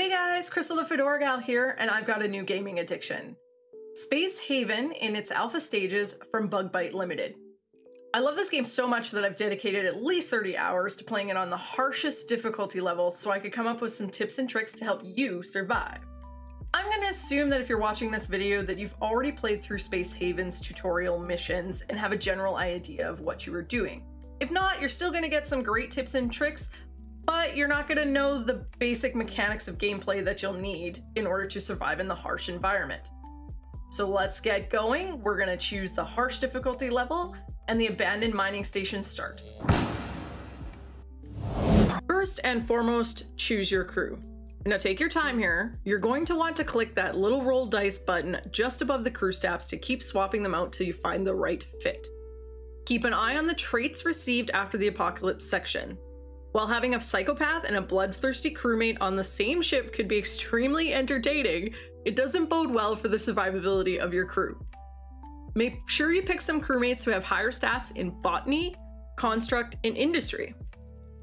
Hey guys, Crystal the Fedora Gal here, and I've got a new gaming addiction. Space Haven in its alpha stages from Bugbyte Limited. I love this game so much that I've dedicated at least 30 hours to playing it on the harshest difficulty level so I could come up with some tips and tricks to help you survive. I'm going to assume that if you're watching this video that you've already played through Space Haven's tutorial missions and have a general idea of what you are doing. If not, you're still going to get some great tips and tricks but you're not going to know the basic mechanics of gameplay that you'll need in order to survive in the harsh environment. So let's get going. We're going to choose the harsh difficulty level and the abandoned mining station start. First and foremost, choose your crew. Now take your time here. You're going to want to click that little roll dice button just above the crew stats to keep swapping them out till you find the right fit. Keep an eye on the traits received after the apocalypse section. While having a psychopath and a bloodthirsty crewmate on the same ship could be extremely entertaining, it doesn't bode well for the survivability of your crew. Make sure you pick some crewmates who have higher stats in botany, construct, and industry.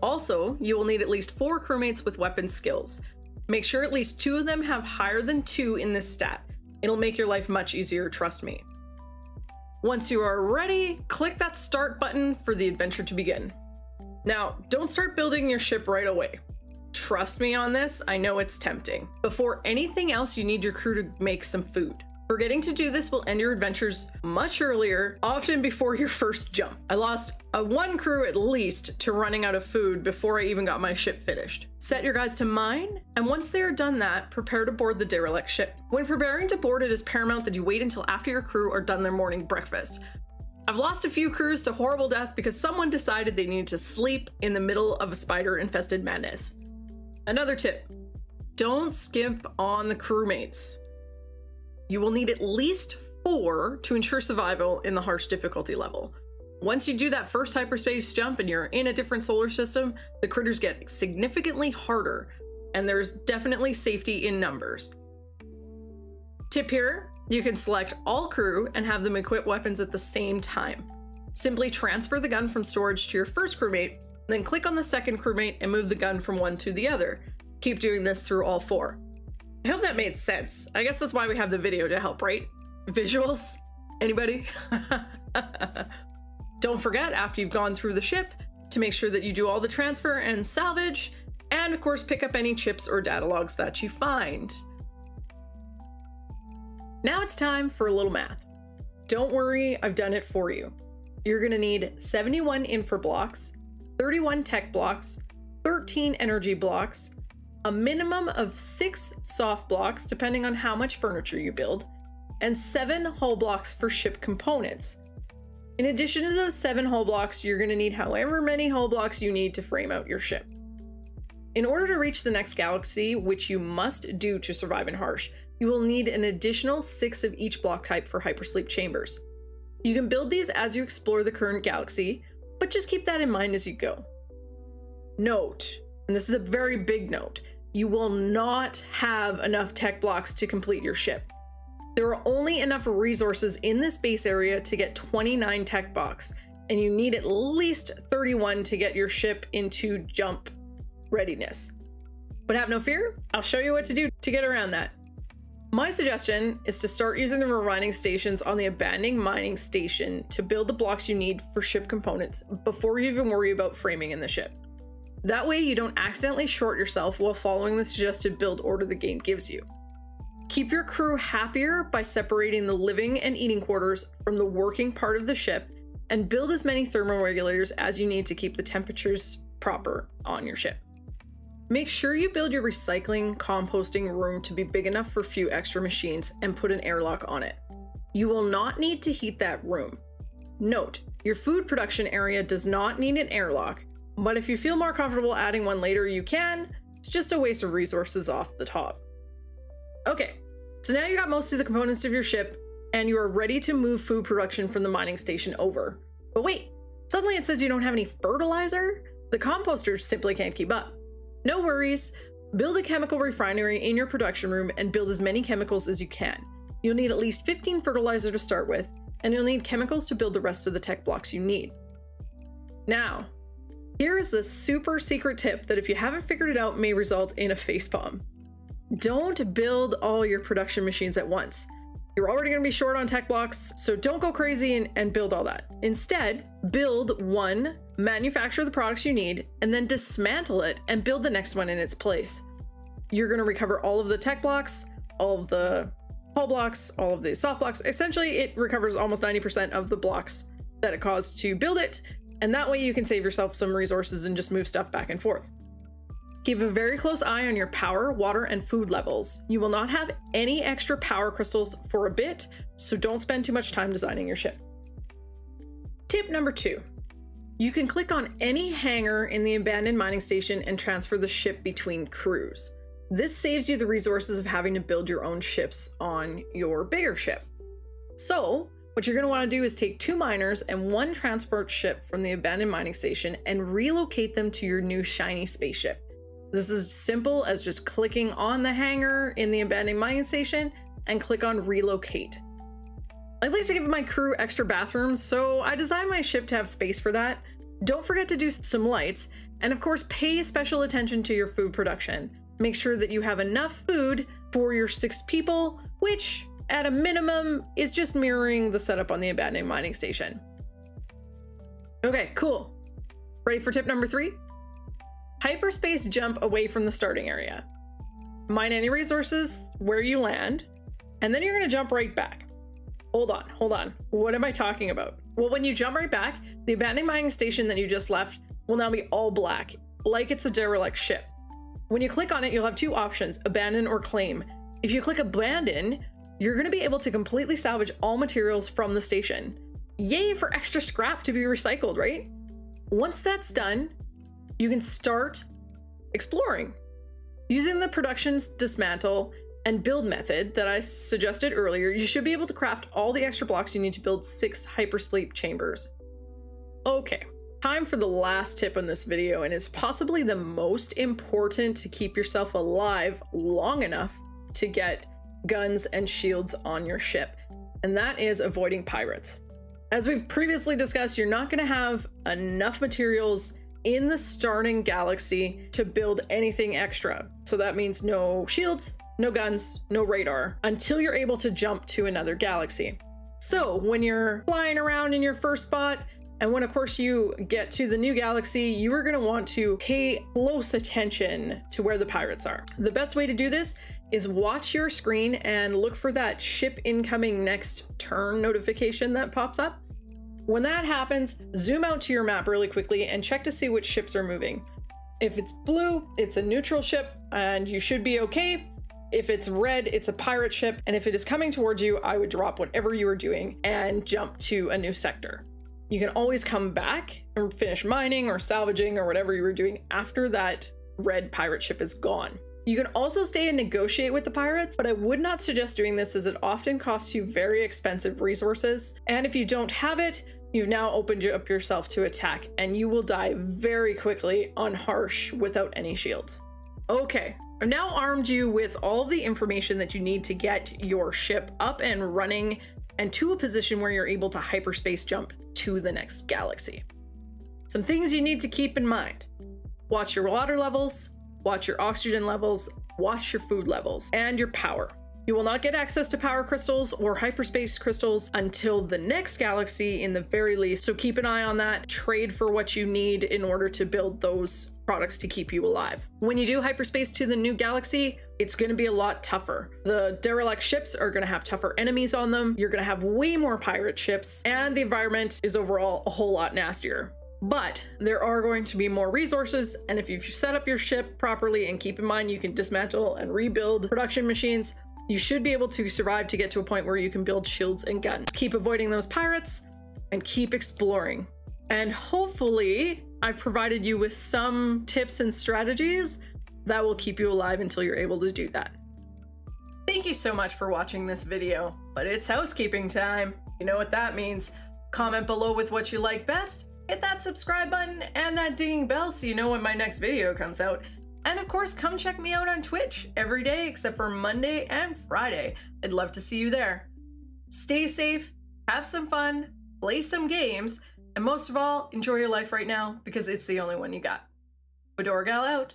Also, you will need at least four crewmates with weapon skills. Make sure at least two of them have higher than two in this stat. It'll make your life much easier, trust me. Once you are ready, click that start button for the adventure to begin. Now, don't start building your ship right away. Trust me on this, I know it's tempting. Before anything else, you need your crew to make some food. Forgetting to do this will end your adventures much earlier, often before your first jump. I lost a one crew at least to running out of food before I even got my ship finished. Set your guys to mine, and once they are done that, prepare to board the derelict ship. When preparing to board, it is paramount that you wait until after your crew are done their morning breakfast. I've lost a few crews to horrible death because someone decided they needed to sleep in the middle of a spider infested madness. Another tip don't skimp on the crewmates. You will need at least four to ensure survival in the harsh difficulty level. Once you do that first hyperspace jump and you're in a different solar system, the critters get significantly harder, and there's definitely safety in numbers. Tip here you can select all crew and have them equip weapons at the same time. Simply transfer the gun from storage to your first crewmate, then click on the second crewmate and move the gun from one to the other. Keep doing this through all four. I hope that made sense. I guess that's why we have the video to help, right? Visuals? Anybody? Don't forget, after you've gone through the ship, to make sure that you do all the transfer and salvage, and of course pick up any chips or data logs that you find. Now it's time for a little math. Don't worry, I've done it for you. You're gonna need 71 infra blocks, 31 tech blocks, 13 energy blocks, a minimum of six soft blocks depending on how much furniture you build, and seven hull blocks for ship components. In addition to those seven hull blocks, you're going to need however many hull blocks you need to frame out your ship. In order to reach the next galaxy, which you must do to survive in Harsh, you will need an additional six of each block type for hypersleep chambers. You can build these as you explore the current galaxy, but just keep that in mind as you go. Note, and this is a very big note, you will not have enough tech blocks to complete your ship. There are only enough resources in this base area to get 29 tech blocks, and you need at least 31 to get your ship into jump readiness. But have no fear, I'll show you what to do to get around that. My suggestion is to start using the remining stations on the abandoned mining station to build the blocks you need for ship components before you even worry about framing in the ship. That way you don't accidentally short yourself while following the suggested build order the game gives you. Keep your crew happier by separating the living and eating quarters from the working part of the ship and build as many thermal regulators as you need to keep the temperatures proper on your ship. Make sure you build your recycling composting room to be big enough for a few extra machines and put an airlock on it. You will not need to heat that room. Note, your food production area does not need an airlock, but if you feel more comfortable adding one later, you can. It's just a waste of resources off the top. Okay, so now you got most of the components of your ship and you are ready to move food production from the mining station over. But wait, suddenly it says you don't have any fertilizer? The composters simply can't keep up. No worries. Build a chemical refinery in your production room and build as many chemicals as you can. You'll need at least 15 fertilizer to start with, and you'll need chemicals to build the rest of the tech blocks you need. Now, here is the super secret tip that if you haven't figured it out may result in a facepalm. don't build all your production machines at once. You're already going to be short on tech blocks, so don't go crazy and, and, build all that. Instead, build one, manufacture the products you need, and then dismantle it and build the next one in its place. You're going to recover all of the tech blocks, all of the hull blocks, all of the soft blocks. Essentially, it recovers almost 90% of the blocks that it caused to build it, and that way you can save yourself some resources and just move stuff back and forth. Keep a very close eye on your power, water, and food levels. You will not have any extra power crystals for a bit, so don't spend too much time designing your ship. Tip number two. You can click on any hangar in the abandoned mining station and transfer the ship between crews. This saves you the resources of having to build your own ships on your bigger ship. So, what you're going to want to do is take two miners and one transport ship from the abandoned mining station and relocate them to your new shiny spaceship. This is simple as just clicking on the hangar in the abandoned mining station and click on relocate. I'd like to give my crew extra bathrooms, so I designed my ship to have space for that. Don't forget to do some lights, and of course pay special attention to your food production. Make sure that you have enough food for your six people, which at a minimum is just mirroring the setup on the abandoned mining station. Okay, cool. Ready for tip number three? Hyperspace jump away from the starting area. Mine any resources where you land, and then you're gonna jump right back. Hold on, hold on. What am I talking about? Well, when you jump right back, the abandoned mining station that you just left will now be all black, like it's a derelict ship. When you click on it, you'll have two options, abandon or claim. If you click abandon, you're gonna be able to completely salvage all materials from the station. Yay for extra scrap to be recycled, right? Once that's done, you can start exploring. Using the productions dismantle and build method that I suggested earlier, you should be able to craft all the extra blocks you need to build six hypersleep chambers. Okay, time for the last tip in this video, and it's possibly the most important to keep yourself alive long enough to get guns and shields on your ship, and that is avoiding pirates. As we've previously discussed, you're not going to have enough materials in the starting galaxy to build anything extra. So that means no shields, no guns, no radar until you're able to jump to another galaxy. So when you're flying around in your first spot, and when of course you get to the new galaxy, you are going to want to pay close attention to where the pirates are. The best way to do this is watch your screen and look for that ship incoming next turn notification that pops up. When that happens, zoom out to your map really quickly and check to see which ships are moving. If it's blue, it's a neutral ship and you should be okay. If it's red, it's a pirate ship. And if it is coming towards you, I would drop whatever you are doing and jump to a new sector. You can always come back and finish mining or salvaging or whatever you were doing after that red pirate ship is gone. You can also stay and negotiate with the pirates, but I would not suggest doing this as it often costs you very expensive resources. And if you don't have it, You've now opened up yourself to attack, and you will die very quickly on Harsh without any shield. Okay, I've now armed you with all the information that you need to get your ship up and running and to a position where you're able to hyperspace jump to the next galaxy. Some things you need to keep in mind. Watch your water levels, watch your oxygen levels, watch your food levels, and your power. You will not get access to power crystals or hyperspace crystals until the next galaxy in the very least, so keep an eye on that. Trade for what you need in order to build those products to keep you alive. When you do hyperspace to the new galaxy, it's going to be a lot tougher. The derelict ships are going to have tougher enemies on them. You're going to have way more pirate ships, and the environment is overall a whole lot nastier. But there are going to be more resources, and if you set up your ship properly and keep in mind you can dismantle and rebuild production machines, you should be able to survive to get to a point where you can build shields and guns. Keep avoiding those pirates and keep exploring. And hopefully, I've provided you with some tips and strategies that will keep you alive until you're able to do that. Thank you so much for watching this video, but it's housekeeping time. You know what that means. Comment below with what you like best, hit that subscribe button and that dinging bell so you know when my next video comes out, and of course, come check me out on Twitch every day except for Monday and Friday. I'd love to see you there. Stay safe, have some fun, play some games, and most of all, enjoy your life right now because it's the only one you got. Fedora Gal out.